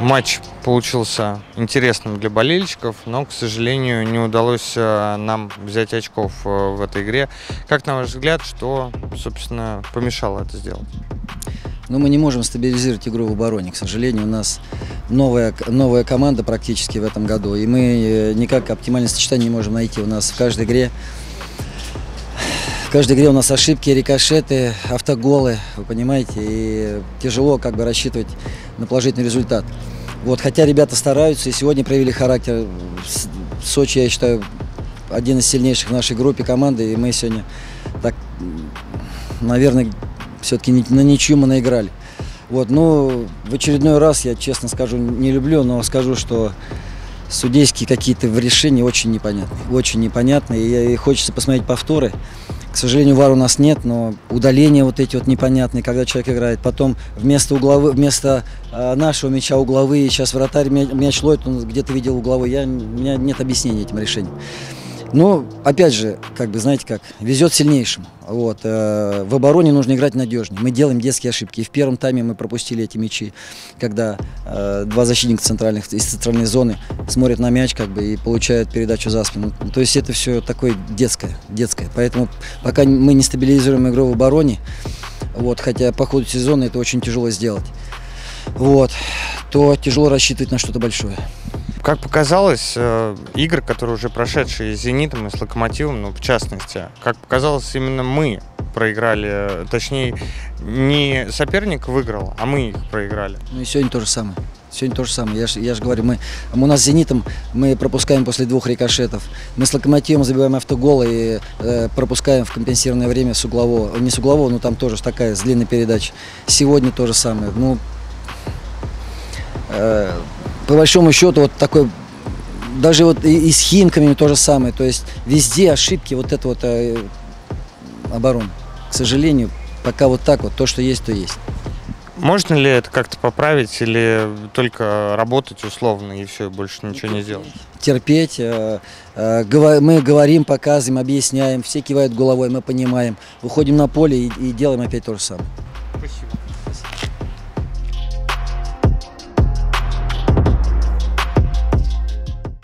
Матч получился интересным для болельщиков, но, к сожалению, не удалось э, нам взять очков э, в этой игре. Как, на ваш взгляд, что, собственно, помешало это сделать? Но мы не можем стабилизировать игру в обороне. К сожалению, у нас новая, новая команда практически в этом году. И мы э, никак оптимальное сочетание не можем найти. У нас в каждой игре каждой игре у нас ошибки, рикошеты, автоголы, вы понимаете, и тяжело как бы рассчитывать на положительный результат. Вот, хотя ребята стараются и сегодня проявили характер. Сочи, я считаю, один из сильнейших в нашей группе команды, и мы сегодня так, наверное, все-таки на ничью мы наиграли. Вот, ну, в очередной раз, я честно скажу, не люблю, но скажу, что судейские какие-то решения очень непонятные. Очень непонятные, и, хочется посмотреть повторы. К сожалению, вар у нас нет, но удаления вот эти вот непонятные, когда человек играет. Потом вместо, угловы, вместо э, нашего мяча угловые, сейчас вратарь мяч ловит, он где-то видел угловой. Я, у меня нет объяснения этим решениям. Но, опять же, как бы, знаете как, везет сильнейшим. Вот, э, в обороне нужно играть надежнее. Мы делаем детские ошибки. И в первом тайме мы пропустили эти мячи, когда э, два защитника центральных, из центральной зоны смотрят на мяч как бы, и получают передачу за спину. То есть это все такое детское, детское. Поэтому пока мы не стабилизируем игру в обороне, вот, хотя по ходу сезона это очень тяжело сделать, вот, то тяжело рассчитывать на что-то большое. Как показалось, э, игры, которые уже прошедшие с «Зенитом» и с «Локомотивом», ну, в частности, как показалось, именно мы проиграли, точнее, не соперник выиграл, а мы их проиграли. Ну и сегодня то же самое. Сегодня то же самое. Я же я ж говорю, мы, у нас с «Зенитом» мы пропускаем после двух рикошетов. Мы с «Локомотивом» забиваем автоголы и э, пропускаем в компенсированное время с углового. Не с углового, но там тоже такая с длинной передачей. Сегодня то же самое. Ну, э, по большому счету вот такой даже вот и, и с Химками то же самое. То есть везде ошибки вот это вот э, оборон. К сожалению, пока вот так вот, то, что есть, то есть. Можно ли это как-то поправить или только работать условно и все, больше ничего не сделать? Терпеть. Э, э, мы говорим, показываем, объясняем, все кивают головой, мы понимаем. Выходим на поле и, и делаем опять то же самое.